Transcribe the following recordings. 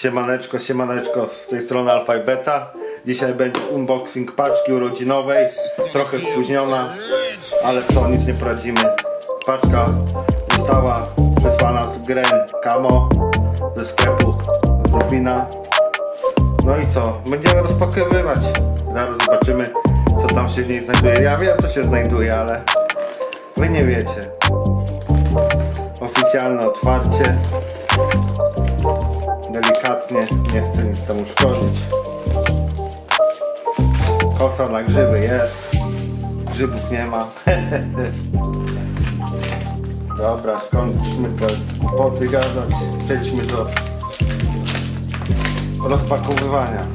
Siemaneczko, siemaneczko, z tej strony Alfa i Beta. Dzisiaj będzie unboxing paczki urodzinowej, trochę spóźniona, ale co, nic nie poradzimy. Paczka została przesłana z Gren Camo ze sklepu z. No i co, będziemy rozpakowywać. Zaraz zobaczymy, co tam się w niej znajduje. Ja wiem, co się znajduje, ale wy nie wiecie. Oficjalne otwarcie delikatnie, nie chcę nic temu szkodzić. Kosa na grzyby jest, grzybów nie ma. Dobra, skończmy te głupoty gadać, przejdźmy do rozpakowywania.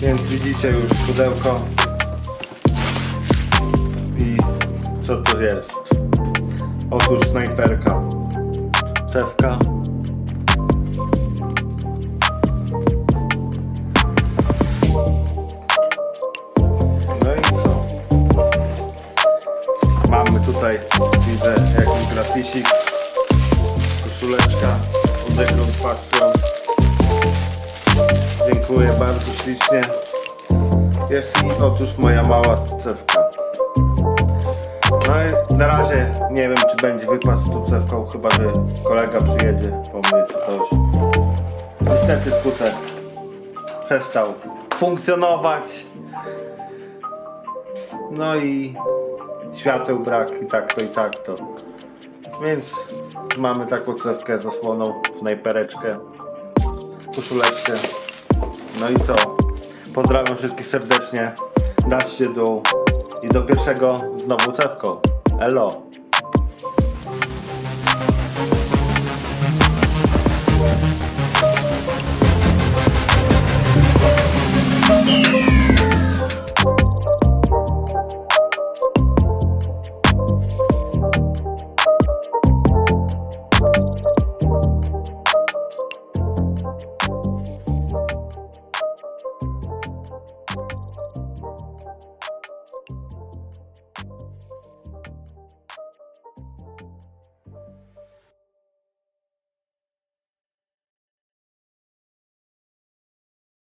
Więc widzicie już pudełko i co to jest? Otóż snajperka, cewka tutaj, widzę, jakiś gratisik, koszuleczka, odegrąd paszczą. Dziękuję bardzo ślicznie. Jest i otóż moja mała cewka. No i na razie nie wiem, czy będzie wykład z tą chyba że kolega przyjedzie po mnie czy coś. Niestety skuter przestał funkcjonować. No i świateł brak i tak to i tak to. Więc mamy taką cewkę z osłoną, snajpereczkę, koszuleczkę. No i co? Pozdrawiam wszystkich serdecznie. Daszcie dół i do pierwszego znowu cewką. Elo.